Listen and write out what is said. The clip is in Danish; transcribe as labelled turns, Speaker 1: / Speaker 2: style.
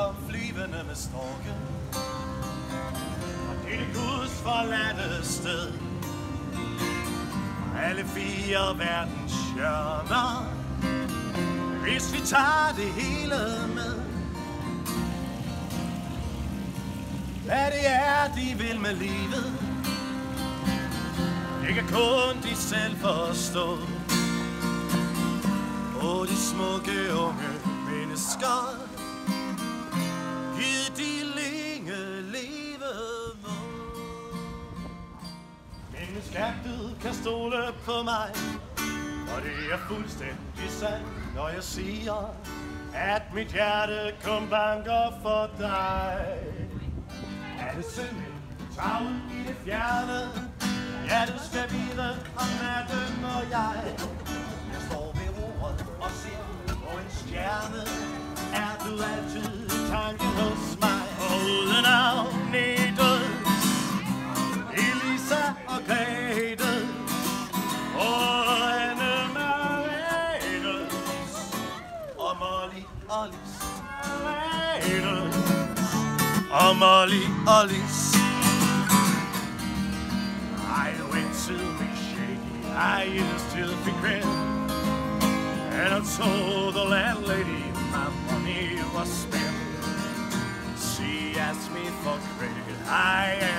Speaker 1: kom flyvende med storken. Og dette Guds forladte sted. Alle fire verdens hjørner. Hvis vi tager det hele med. Hvad det er, de vil med livet. Det kan kun de selv forstå. Og de smukke unge mennesker. Skærtet kan stole på mig. Og det er fuldstændig sandt, når jeg siger At mit hjerte kun banker for dig. Er det simpelthen travlt i det fjerne? Ja, du skal vide om natten og jeg. Jeg står ved roret og ser på en stjerne. Er du altid Og Molly og Lis I went to the shaky, I used to be grand. And I told the landlady my money was spent. She asked me for credit, I.